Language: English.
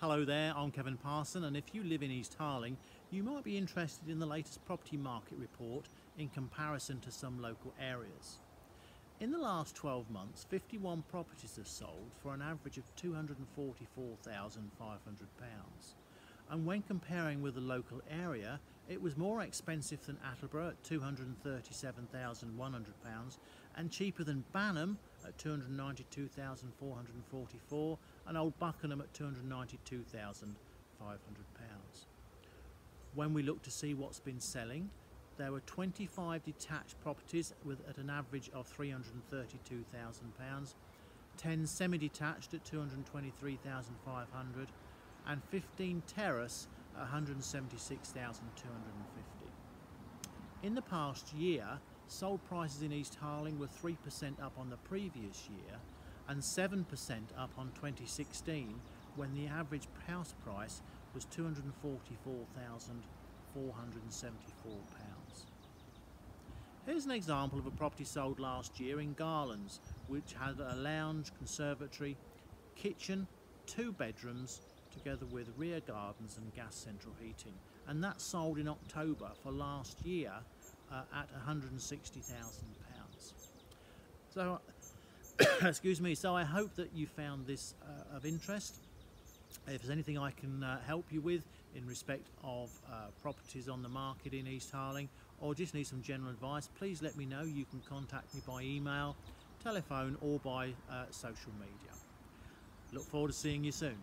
Hello there, I'm Kevin Parson and if you live in East Harling you might be interested in the latest property market report in comparison to some local areas. In the last 12 months 51 properties have sold for an average of £244,500 and when comparing with the local area it was more expensive than Attleborough at £237,100 and cheaper than Banham at £292,444 and Old Buckenham at £292,500. When we look to see what's been selling there were 25 detached properties with at an average of £332,000 10 semi-detached at 223,500 and 15 terrace at 176,250. In the past year, sold prices in East Harling were 3% up on the previous year and 7% up on 2016 when the average house price was £244,474. Here's an example of a property sold last year in Garlands which had a lounge, conservatory, kitchen, two bedrooms together with rear gardens and gas central heating and that sold in October for last year uh, at £160,000. So, excuse me, so I hope that you found this uh, of interest. If there's anything I can uh, help you with in respect of uh, properties on the market in East Harling or just need some general advice, please let me know. You can contact me by email, telephone or by uh, social media. Look forward to seeing you soon.